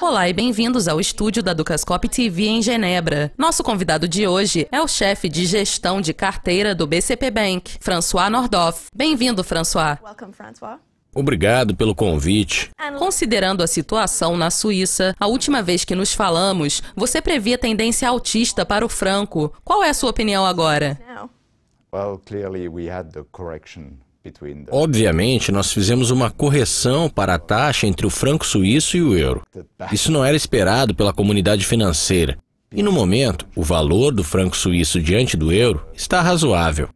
Olá e bem-vindos ao estúdio da Ducascope TV em Genebra. Nosso convidado de hoje é o chefe de gestão de carteira do BCP Bank, François Nordoff. Bem-vindo, François. Welcome, Francois. Obrigado pelo convite. And Considerando a situação na Suíça, a última vez que nos falamos, você previa tendência altista para o franco. Qual é a sua opinião agora? Well, clearly we had the correction Obviamente, nós fizemos uma correção para a taxa entre o franco suíço e o euro. Isso não era esperado pela comunidade financeira. E no momento, o valor do franco suíço diante do euro está razoável.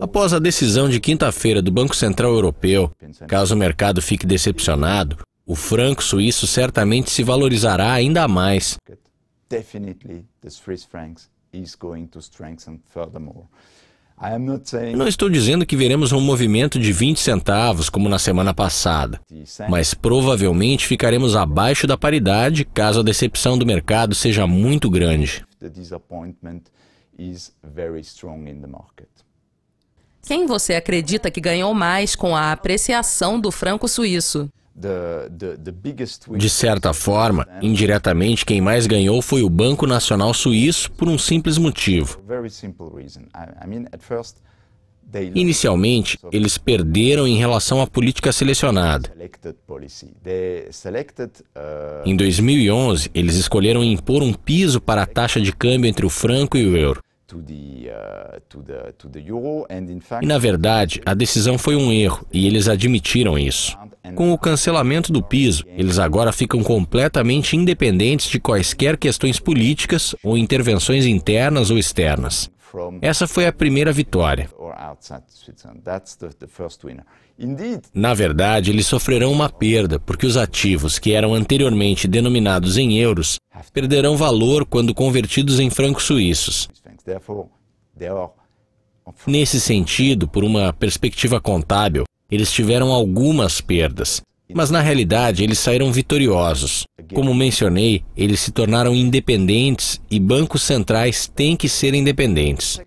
Após a decisão de quinta-feira do Banco Central Europeu, caso o mercado fique decepcionado, o franco suíço certamente se valorizará ainda mais. Definitely the Swiss francs is going to strengthen furthermore. I am not saying Eu não estou dizendo que veremos um movimento de 20 centavos como na semana passada, mas provavelmente ficaremos abaixo da paridade caso a decepção do mercado seja muito grande. the disappointment is very strong in the market. Quem você acredita que ganhou mais com a apreciação do franco suíço? De certa forma, indiretamente, quem mais ganhou foi o Banco Nacional Suíço por um simples motivo. Inicialmente, eles perderam em relação à política selecionada. uh, Em 2011, eles escolheram impor um piso para a taxa de câmbio entre o franco e o euro. uh, E na verdade, a decisão foi um erro e eles admitiram isso. Com o cancelamento do piso, eles agora ficam completamente independentes de quaisquer questões políticas ou intervenções internas ou externas. Essa foi a primeira vitória. Na verdade, eles sofrerão uma perda, porque os ativos que eram anteriormente denominados em euros perderão valor quando convertidos em francos suíços. Nesse sentido, por uma perspectiva contábil, eles tiveram algumas perdas, mas na realidade eles saíram vitoriosos. Como mencionei, eles se tornaram independentes e bancos centrais têm que ser independentes.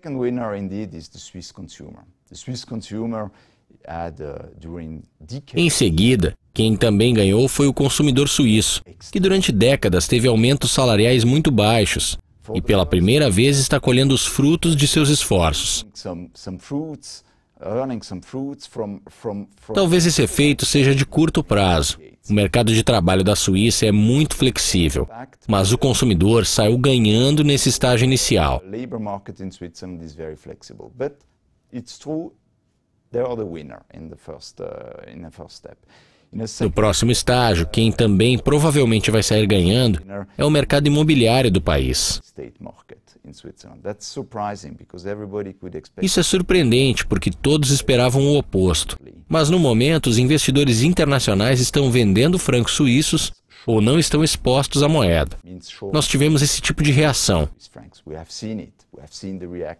uh, Em seguida, quem também ganhou foi o consumidor suíço, que durante décadas teve aumentos salariais muito baixos e pela primeira vez está colhendo os frutos de seus esforços. Talvez esse efeito seja de curto prazo. O mercado de trabalho da Suíça é muito flexível, mas o consumidor saiu ganhando nesse estágio inicial. Uh, No próximo estágio, quem também provavelmente vai sair ganhando é o mercado imobiliário do país. Isso é surpreendente porque todos esperavam o oposto. Mas no momento, os investidores internacionais estão vendendo francos suíços ou não estão expostos à moeda. Nós tivemos esse tipo de reação.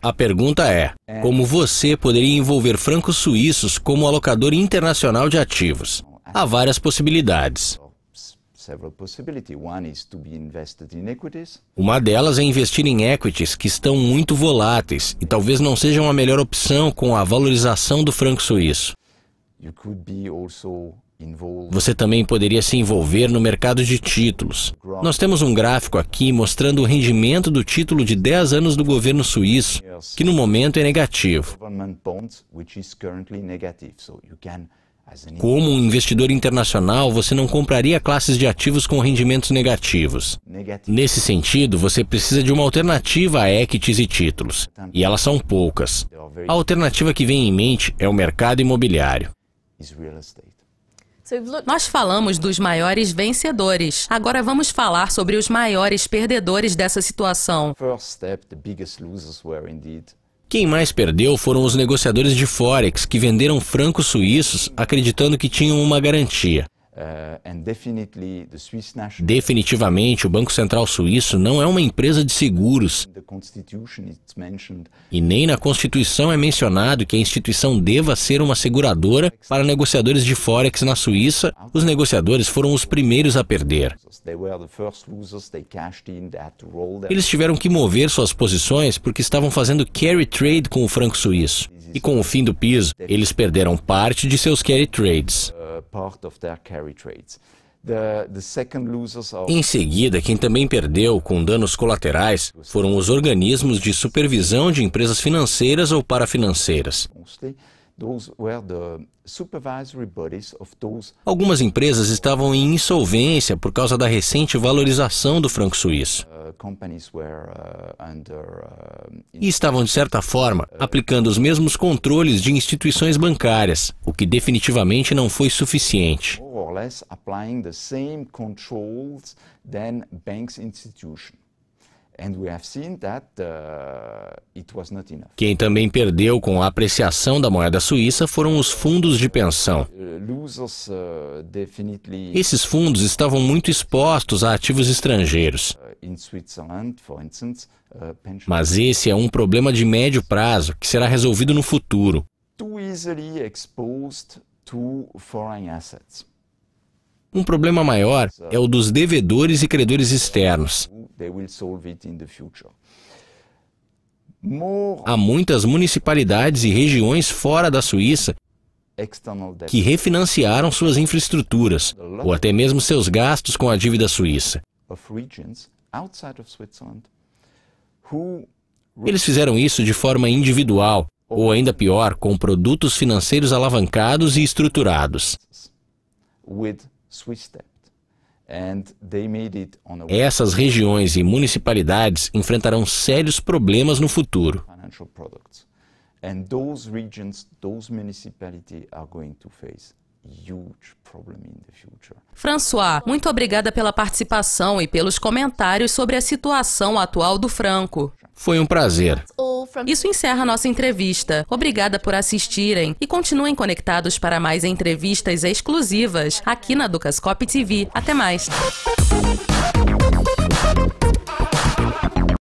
A pergunta é: como você poderia envolver francos suíços como alocador internacional de ativos? Há várias possibilidades. Uma delas é investir em equities que estão muito voláteis e talvez não sejam a melhor opção com a valorização do franco suíço. You could be also involved Você também poderia se envolver no mercado de títulos. Nós temos um gráfico aqui mostrando o rendimento do título de 10 anos do governo suíço, que no momento é negativo. Como um investidor internacional, você não compraria classes de ativos com rendimentos negativos. Nesse sentido, você precisa de uma alternativa a equities e títulos, e elas são poucas. A alternativa que vem em mente é o mercado imobiliário. Nós falamos dos maiores vencedores. Agora vamos falar sobre os maiores perdedores dessa situação. Quem mais perdeu foram os negociadores de Forex que venderam francos suíços acreditando que tinham uma garantia. Uh, Definitivamente, o Banco Central Suíço não é uma empresa de seguros e nem na Constituição é mencionado que a instituição deva ser uma seguradora para negociadores de Forex na Suíça. Os negociadores foram os primeiros a perder. Eles tiveram que mover suas posições porque estavam fazendo carry trade com o franco suíço. E com o fim do piso, eles perderam parte de seus carry trades. uh, Em seguida, quem também perdeu com danos colaterais foram os organismos de supervisão de empresas financeiras ou parafinanceiras. Algumas empresas estavam em insolvência por causa da recente valorização do franco suíço uh, uh, e estavam, de certa forma, aplicando os mesmos controles de instituições bancárias, o que definitivamente não foi suficiente. uh. Quem também perdeu com a apreciação da moeda suíça foram os fundos de pensão. Esses fundos estavam muito expostos a ativos estrangeiros. Uh, Mas esse é um problema de médio prazo que será resolvido no futuro. Um problema maior é o dos devedores e credores externos. Há muitas municipalidades e regiões fora da Suíça que refinanciaram suas infraestruturas ou até mesmo seus gastos com a dívida suíça. Eles fizeram isso de forma individual ou ainda pior, com produtos financeiros alavancados e estruturados. Essas regiões e municipalidades enfrentarão sérios problemas no futuro. And those regions, those municipalities are going to face huge problem in the future. François, muito obrigada pela participação e pelos comentários sobre a situação atual do franco. Foi um prazer. Isso encerra nossa entrevista. Obrigada por assistirem e continuem conectados para mais entrevistas exclusivas aqui na Ducascope TV. Até mais.